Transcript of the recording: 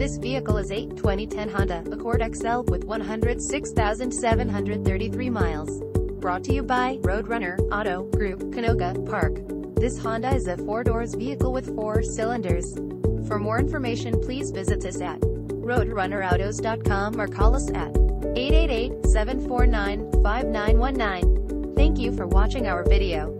This vehicle is a 2010 Honda Accord XL with 106,733 miles. Brought to you by Roadrunner Auto Group, Canoga Park. This Honda is a four-doors vehicle with four cylinders. For more information please visit us at roadrunnerautos.com or call us at 888-749-5919. Thank you for watching our video.